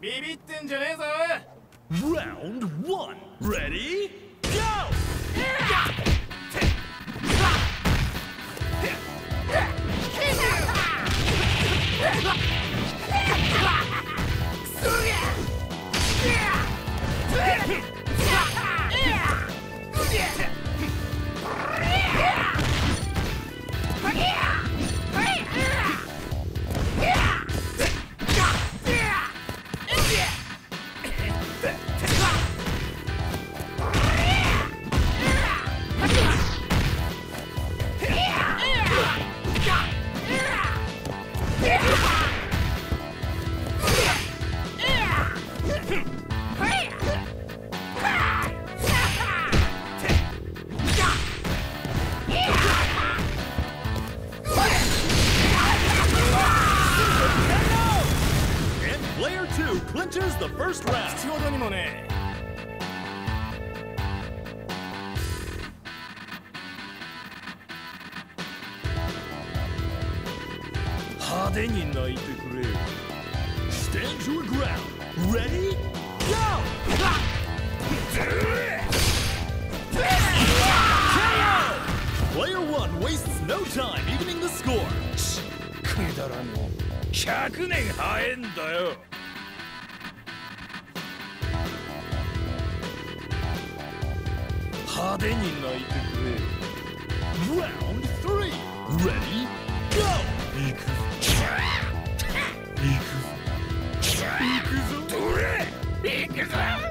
ビビってんじゃねえぞ Round one. Ready? the first round. 必要だにもね。派手に泣いてくれ。Stand your ground. Ready? Go! Player one wastes no time evening the score. くだらねえ。100年早えんだよ。派手に泣いてくれ Round 3 Ready? Go! 行くぞ行くぞ行くぞどれかかんゃ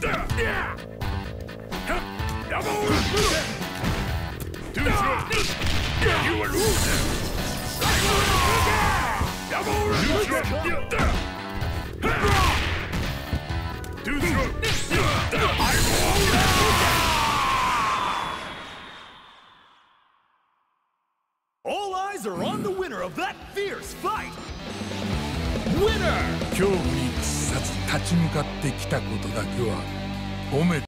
All eyes are on the winner of that fierce fight! Winner! 恐怖に屈さず立ち向かってきたことだけはおめ